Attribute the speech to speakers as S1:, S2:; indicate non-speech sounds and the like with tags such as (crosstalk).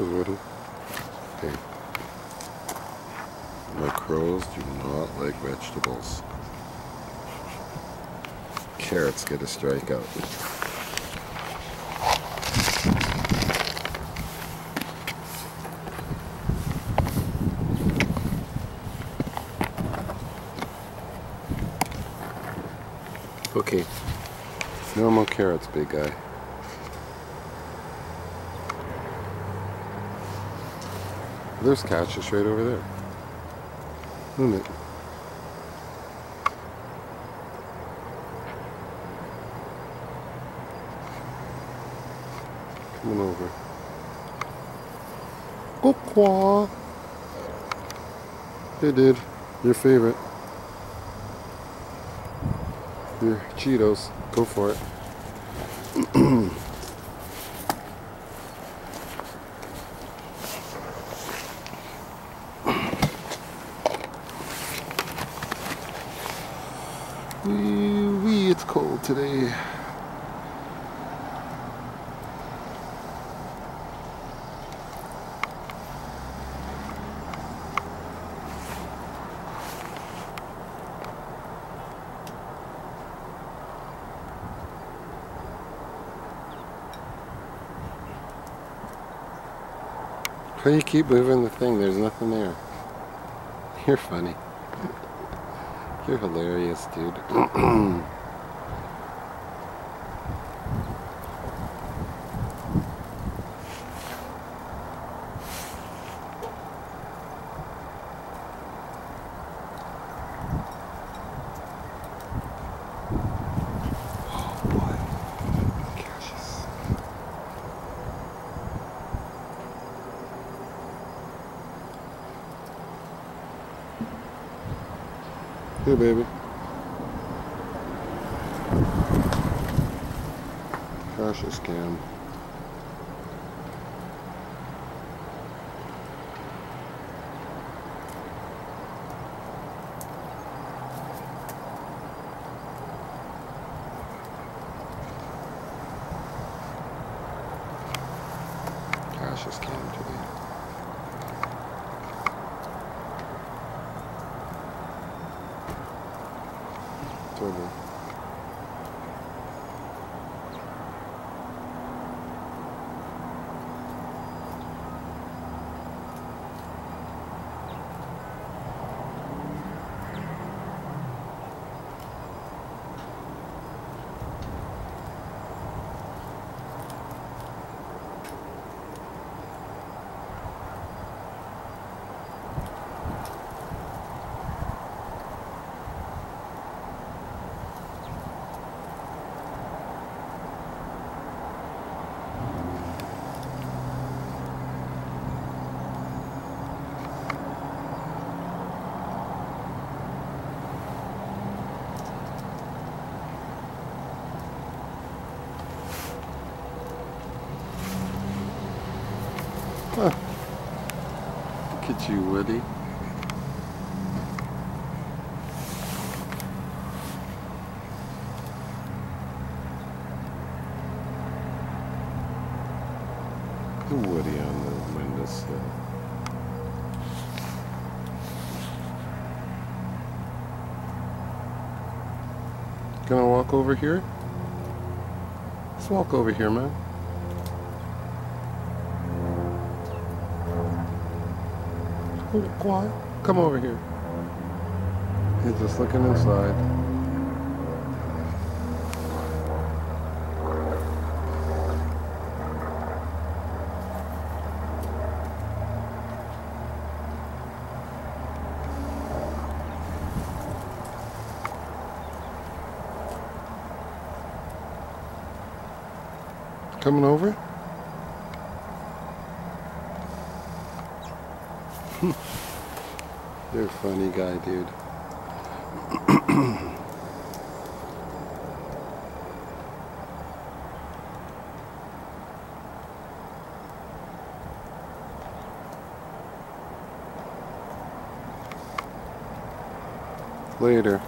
S1: Woody. Hey. My crows do not like vegetables. Carrots get a strikeout. Okay. No more carrots, big guy. There's Cassius right over there. Isn't it? Coming over. Go Hey, dude. Your favorite. Your Cheetos. Go for it. (clears throat) Wee wee, it's cold today. Do you keep moving the thing? There's nothing there. (laughs) You're funny. You're hilarious, dude. (clears throat) Hey, baby. Cassius cam. Cassius cam today. Totally. Look at you, Woody. Woody on the windowsill. Gonna walk over here? Let's walk over here, man. Come over here. He's just looking inside. Coming over? You're a funny guy, dude. Later.